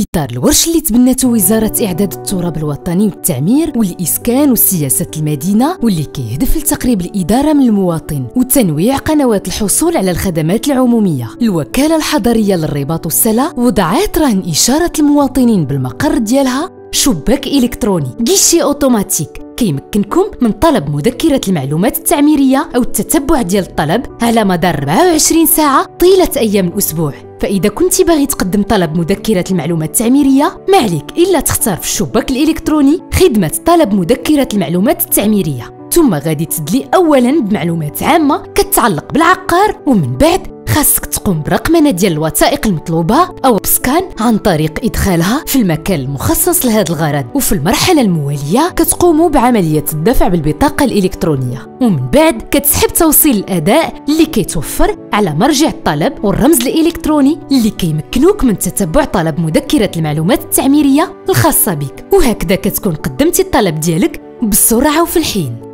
في إطار الورش اللي تبنته وزارة إعداد التراب الوطني والتعمير والإسكان وسياسه المدينة واللي كيهدف لتقريب الإدارة من المواطن وتنويع قنوات الحصول على الخدمات العمومية. الوكالة الحضرية للرباط والسلا وضعت رهن إشارة المواطنين بالمقر ديالها شباك إلكتروني. جيشي اوتوماتيك كيمكنكم من طلب مذكرة المعلومات التعميرية أو التتبع ديال الطلب على مدار 24 ساعة طيلة أيام الأسبوع. فإذا كنت باغي تقدم طلب مذكرة المعلومات التعميرية ما عليك إلا تختار في الشباك الإلكتروني خدمة طلب مذكرة المعلومات التعميرية. ثم غادي تدلي أولا بمعلومات عامة كتعلق بالعقار ومن بعد خاصك تقوم برقمنة ديال الوثائق المطلوبة أو بسكان عن طريق إدخالها في المكان المخصص لهذا الغرض. وفي المرحلة الموالية كتقوموا بعملية الدفع بالبطاقة الإلكترونية. ومن بعد كتسحب توصيل الأداء اللي كيتوفر على مرجع الطلب والرمز الإلكتروني اللي كيمكنوك من تتبع طلب مذكرة المعلومات التعميرية الخاصة بك. وهكذا كتكون قدمتي الطلب ديالك بسرعة وفي الحين.